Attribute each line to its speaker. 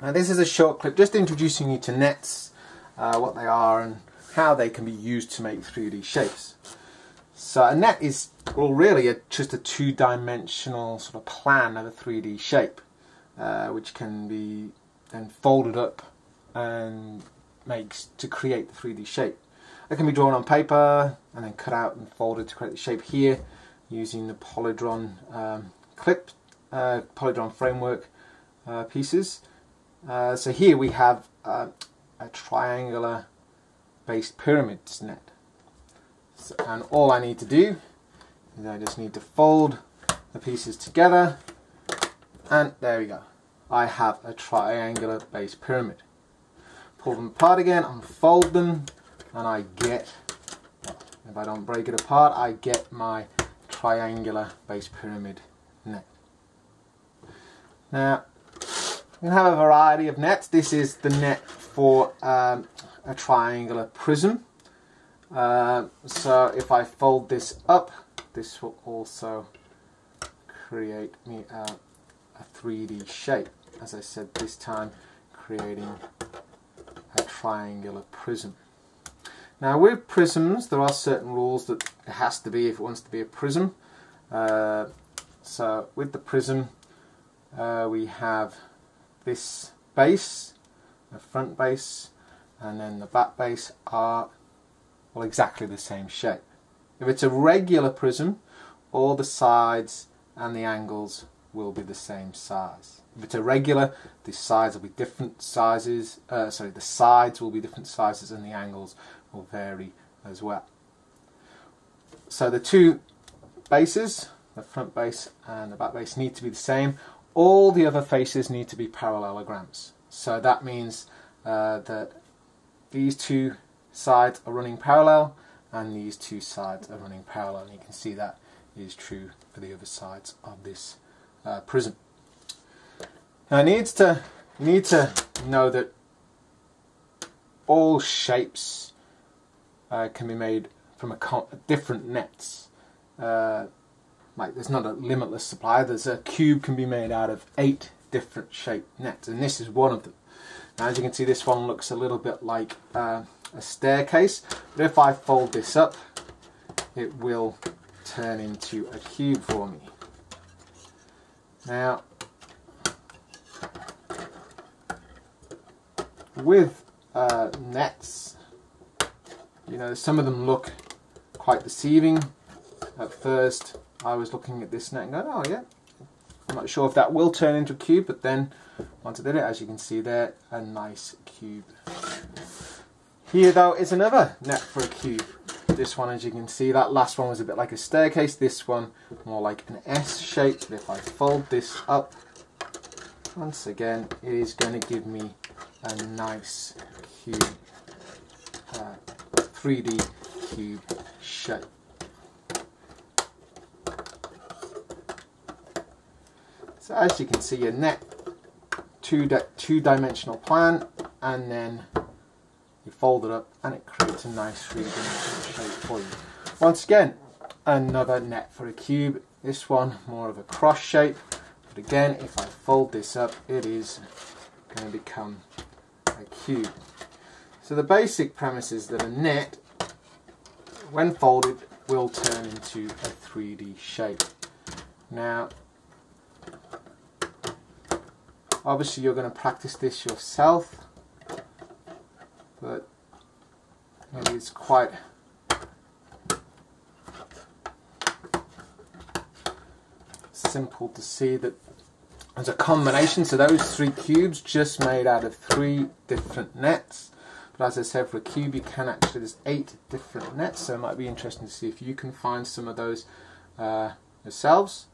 Speaker 1: Now this is a short clip just introducing you to nets, uh, what they are and how they can be used to make 3D shapes. So a net is well really a, just a two-dimensional sort of plan of a 3D shape uh, which can be then folded up and makes to create the 3D shape. It can be drawn on paper and then cut out and folded to create the shape here using the Polydron um, clip, uh, Polydron framework uh, pieces. Uh, so here we have uh, a triangular based pyramids net. So, and all I need to do is I just need to fold the pieces together and there we go. I have a triangular based pyramid. Pull them apart again, unfold them and I get, if I don't break it apart, I get my triangular base pyramid net. Now, you have a variety of nets. This is the net for um, a triangular prism. Uh, so if I fold this up, this will also create me a, a 3D shape. As I said, this time creating a triangular prism. Now with prisms there are certain rules that it has to be if it wants to be a prism. Uh, so with the prism uh, we have this base, the front base and then the back base are well exactly the same shape. If it's a regular prism all the sides and the angles will be the same size. If it's a regular, the sides will be different sizes, uh, sorry, the sides will be different sizes and the angles will vary as well. So the two bases, the front base and the back base need to be the same. All the other faces need to be parallelograms. So that means uh, that these two sides are running parallel and these two sides are running parallel. And you can see that is true for the other sides of this uh, prism. Now needs to, you need to know that all shapes uh, can be made from a different nets. Like there's not a limitless supply. There's a cube can be made out of eight different shaped nets, and this is one of them. Now, as you can see, this one looks a little bit like uh, a staircase. But if I fold this up, it will turn into a cube for me. Now, with uh, nets, you know some of them look quite deceiving at first I was looking at this net and going oh yeah. I'm not sure if that will turn into a cube but then once I did it as you can see there a nice cube. Here though is another net for a cube. This one as you can see that last one was a bit like a staircase. This one more like an S shape but if I fold this up once again it is going to give me a nice cube uh, 3D cube shape. So as you can see, a net two, di two dimensional plan and then you fold it up and it creates a nice 3 dimensional shape for you. Once again, another net for a cube. This one more of a cross shape. But again, if I fold this up, it is going to become a cube. So the basic premise is that a net, when folded, will turn into a 3D shape. Now, obviously you're going to practice this yourself, but maybe it's quite simple to see that there's a combination, so those three cubes just made out of three different nets. But as I said, for a cube, you can actually, there's eight different nets, so it might be interesting to see if you can find some of those uh, yourselves.